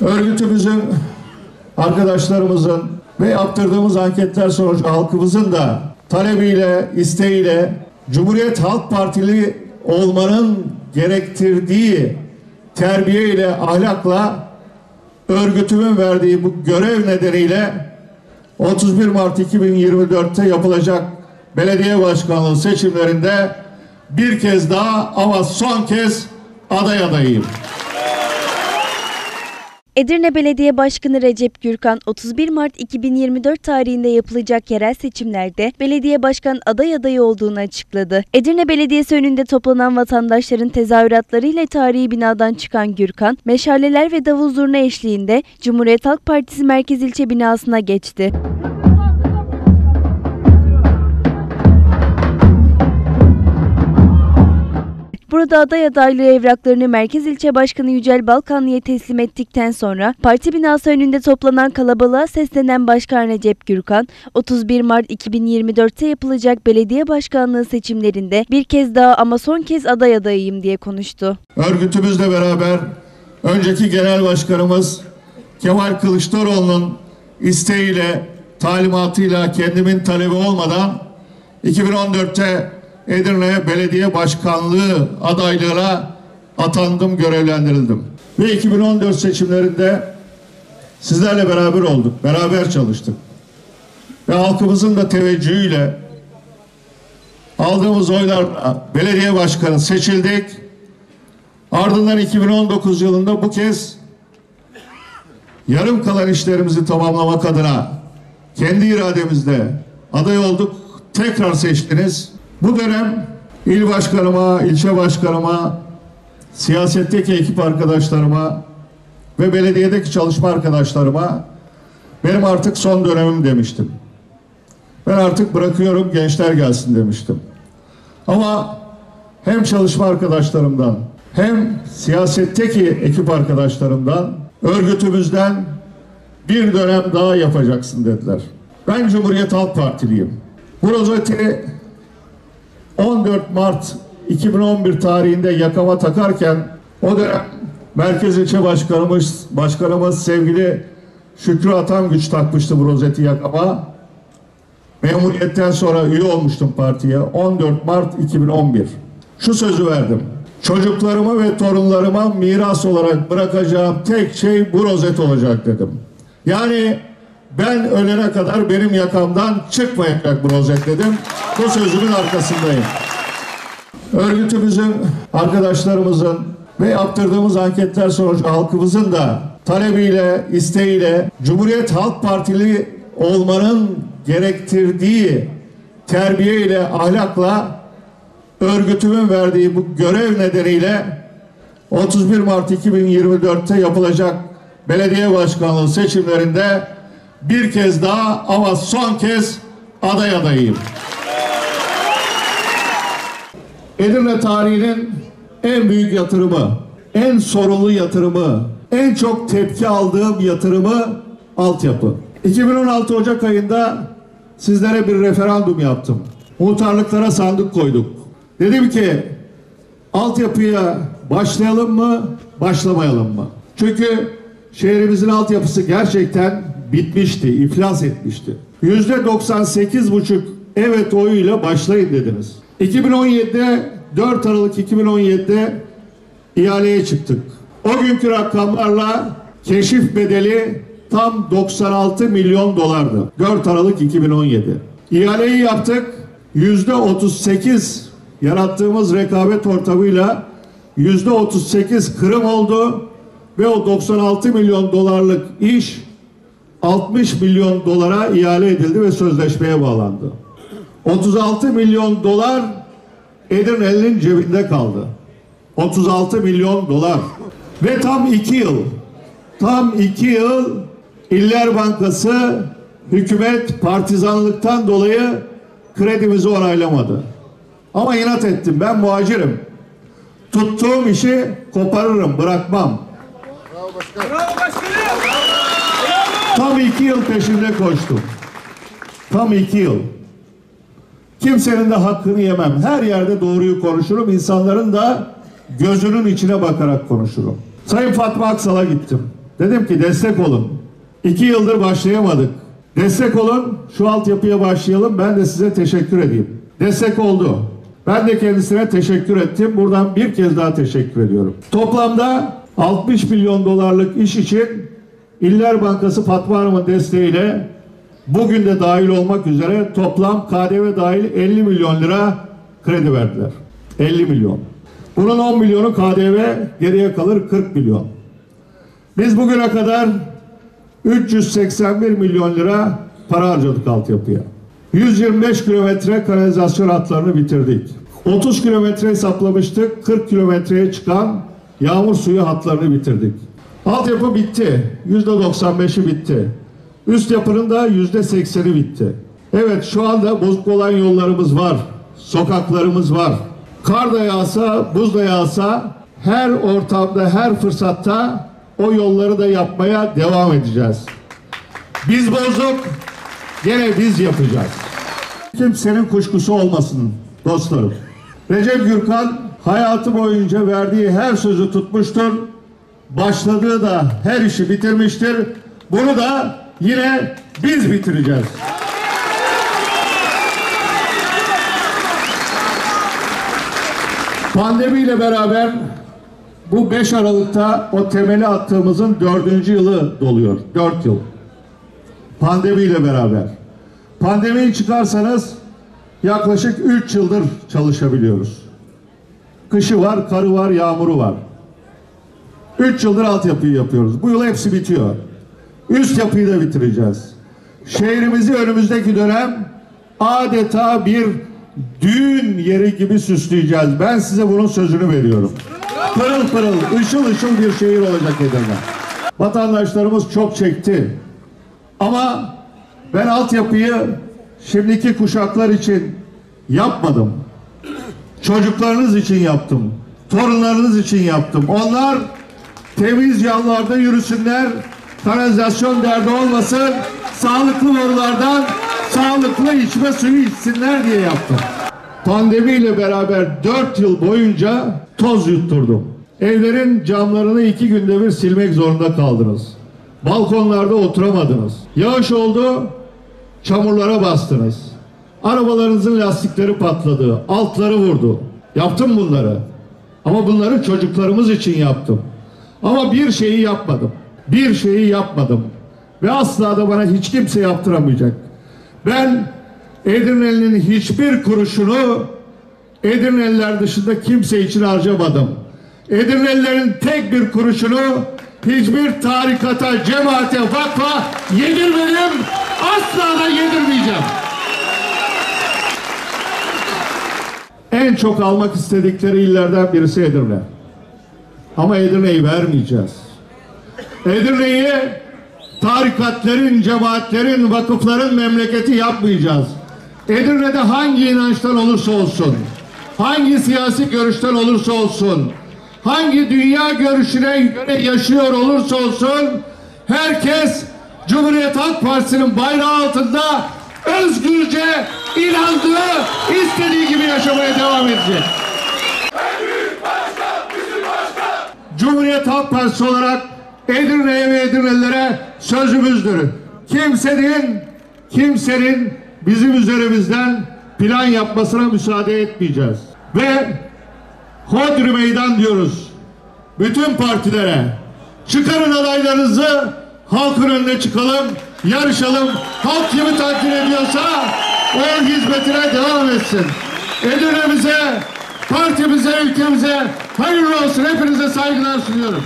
Örgütümüzün, arkadaşlarımızın ve yaptırdığımız anketler sonucu halkımızın da talebiyle, isteğiyle Cumhuriyet Halk Partili olmanın gerektirdiği terbiye ile ahlakla örgütümün verdiği bu görev nedeniyle 31 Mart 2024'te yapılacak belediye başkanlığı seçimlerinde bir kez daha ama son kez aday adayıyım. Edirne Belediye Başkanı Recep Gürkan 31 Mart 2024 tarihinde yapılacak yerel seçimlerde belediye başkan aday adayı olduğunu açıkladı. Edirne Belediyesi önünde toplanan vatandaşların tezahüratlarıyla tarihi binadan çıkan Gürkan, meşaleler ve davul zurna eşliğinde Cumhuriyet Halk Partisi Merkez İlçe binasına geçti. Burada aday adaylığı evraklarını Merkez İlçe Başkanı Yücel Balkanlı'ya teslim ettikten sonra parti binası önünde toplanan kalabalığa seslenen Başkan Recep Gürkan, 31 Mart 2024'te yapılacak belediye başkanlığı seçimlerinde bir kez daha ama son kez aday adayıyım diye konuştu. Örgütümüzle beraber önceki genel başkanımız Kemal Kılıçdaroğlu'nun isteğiyle, talimatıyla, kendimin talebi olmadan 2014'te Edirne Belediye Başkanlığı adaylığına atandım, görevlendirildim. Ve 2014 seçimlerinde sizlerle beraber olduk, beraber çalıştık. Ve halkımızın da teveccühüyle aldığımız oylarla belediye başkanı seçildik. Ardından 2019 yılında bu kez yarım kalan işlerimizi tamamlamak adına kendi irademizle aday olduk. Tekrar seçtiniz. Bu dönem il başkanıma, ilçe başkanıma, siyasetteki ekip arkadaşlarıma ve belediyedeki çalışma arkadaşlarıma benim artık son dönemim demiştim. Ben artık bırakıyorum gençler gelsin demiştim. Ama hem çalışma arkadaşlarımdan hem siyasetteki ekip arkadaşlarımdan örgütümüzden bir dönem daha yapacaksın dediler. Ben Cumhuriyet Halk Partiliyim. Bu rozeti 14 Mart 2011 tarihinde yakama takarken o dönem Merkez İlçe Başkanımız, Başkanımız sevgili Şükrü Atangüç takmıştı bu rozeti yakama. Memuriyetten sonra üye olmuştum partiye. 14 Mart 2011. Şu sözü verdim. Çocuklarıma ve torunlarıma miras olarak bırakacağım tek şey bu rozet olacak dedim. Yani ben ölene kadar benim yakamdan çıkmayacak bu rozet dedim. Bu sözümün arkasındayım. Örgütümüzün, arkadaşlarımızın ve yaptırdığımız anketler sonucu halkımızın da talebiyle, isteğiyle Cumhuriyet Halk Partili olmanın gerektirdiği terbiye ile ahlakla örgütümün verdiği bu görev nedeniyle 31 Mart 2024'te yapılacak belediye başkanlığı seçimlerinde bir kez daha ama son kez aday adayıyım. Edirne tarihinin en büyük yatırımı, en sorunlu yatırımı, en çok tepki aldığım yatırımı altyapı. 2016 Ocak ayında sizlere bir referandum yaptım. Muhtarlıklara sandık koyduk. Dedim ki altyapıya başlayalım mı, başlamayalım mı? Çünkü şehrimizin altyapısı gerçekten bitmişti, iflas etmişti. Yüzde 98 buçuk evet oyuyla başlayın dediniz. 2017'de 4 Aralık 2017'de ihaleye çıktık. O günkü rakamlarla keşif bedeli tam 96 milyon dolardı. 4 Aralık 2017. İhaleyi yaptık. Yüzde 38 yarattığımız rekabet ortamıyla yüzde 38 kırım oldu ve o 96 milyon dolarlık iş 60 milyon dolara ihale edildi ve sözleşmeye bağlandı. 36 milyon dolar Edirne'nin cebinde kaldı. 36 milyon dolar. Ve tam iki yıl, tam iki yıl İller Bankası hükümet partizanlıktan dolayı kredimizi onaylamadı. Ama inat ettim. Ben muhacirim. Tuttuğum işi koparırım, bırakmam. Bravo başkanım. Bravo başkanım. Tam iki yıl peşinde koştum. Tam iki yıl. Kimsenin de hakkını yemem. Her yerde doğruyu konuşurum. İnsanların da gözünün içine bakarak konuşurum. Sayın Fatma Aksal'a gittim. Dedim ki destek olun. İki yıldır başlayamadık. Destek olun, şu altyapıya başlayalım. Ben de size teşekkür edeyim. Destek oldu. Ben de kendisine teşekkür ettim. Buradan bir kez daha teşekkür ediyorum. Toplamda 60 milyon dolarlık iş için İller Bankası Fatma Hanım'ın desteğiyle bugün de dahil olmak üzere toplam KDV dahil 50 milyon lira kredi verdiler. 50 milyon. Bunun 10 milyonu KDV geriye kalır 40 milyon. Biz bugüne kadar 381 milyon lira para harcadık altyapıya. 125 kilometre kanalizasyon hatlarını bitirdik. 30 kilometre hesaplamıştık. 40 kilometreye çıkan yağmur suyu hatlarını bitirdik. Altyapı bitti. %95'i bitti. Üst yapının da %80'i bitti. Evet şu anda bozuk olan yollarımız var. Sokaklarımız var. Kar da yağsa, buz da yağsa her ortamda, her fırsatta o yolları da yapmaya devam edeceğiz. Biz bozduk, gene biz yapacağız. Kimsenin kuşkusu olmasın dostlarım. Recep Gürkan hayatı boyunca verdiği her sözü tutmuştur. Başladığı da her işi bitirmiştir. Bunu da yine biz bitireceğiz. Pandemiyle beraber bu 5 Aralık'ta o temeli attığımızın dördüncü yılı doluyor. Dört yıl. Pandemiyle beraber. Pandemiyi çıkarsanız yaklaşık 3 yıldır çalışabiliyoruz. Kışı var, karı var, yağmuru var. 3 yıldır altyapıyı yapıyoruz. Bu yıl hepsi bitiyor. Üst yapıyı da bitireceğiz. Şehrimizi önümüzdeki dönem adeta bir düğün yeri gibi süsleyeceğiz. Ben size bunun sözünü veriyorum. Pırıl pırıl, ışıl ışıl bir şehir olacak Edirne. Vatandaşlarımız çok çekti. Ama ben altyapıyı şimdiki kuşaklar için yapmadım. Çocuklarınız için yaptım. Torunlarınız için yaptım. Onlar temiz yollarda yürüsünler. Kanalizasyon derdi olmasın. Sağlıklı borulardan sağlıklı içme suyu içsinler diye yaptım. Pandemiyle beraber dört yıl boyunca toz yutturdum. Evlerin camlarını iki günde bir silmek zorunda kaldınız. Balkonlarda oturamadınız. Yağış oldu, çamurlara bastınız. Arabalarınızın lastikleri patladı, altları vurdu. Yaptım bunları. Ama bunları çocuklarımız için yaptım. Ama bir şeyi yapmadım. Bir şeyi yapmadım. Ve asla da bana hiç kimse yaptıramayacak. Ben Edirne'nin hiçbir kuruşunu Edirneliler dışında kimse için harcamadım. Edirnelilerin tek bir kuruşunu hiçbir tarikata, cemaate, vakfa yedirmedim. Asla da yedirmeyeceğim. En çok almak istedikleri illerden birisi Edirne. Ama Edirne'yi vermeyeceğiz. Edirne'yi tarikatlerin, cemaatlerin, vakıfların memleketi yapmayacağız. Edirne'de hangi inançtan olursa olsun, hangi siyasi görüşten olursa olsun, hangi dünya görüşüne göre yaşıyor olursa olsun, herkes Cumhuriyet Halk Partisi'nin bayrağı altında özgürce inandığı, istediği gibi yaşamaya devam edecek. Cumhuriyet Halk Partisi olarak Edirne'ye ve Edirnelilere sözümüzdür. Kimsenin, kimsenin bizim üzerimizden plan yapmasına müsaade etmeyeceğiz. Ve hodri meydan diyoruz. Bütün partilere çıkarın adaylarınızı halkın önüne çıkalım, yarışalım. Halk kimi takdir ediyorsa o hizmetine devam etsin. Edirne'mize, ülkemize hayırlı olsun. Hepinize saygılar sunuyorum.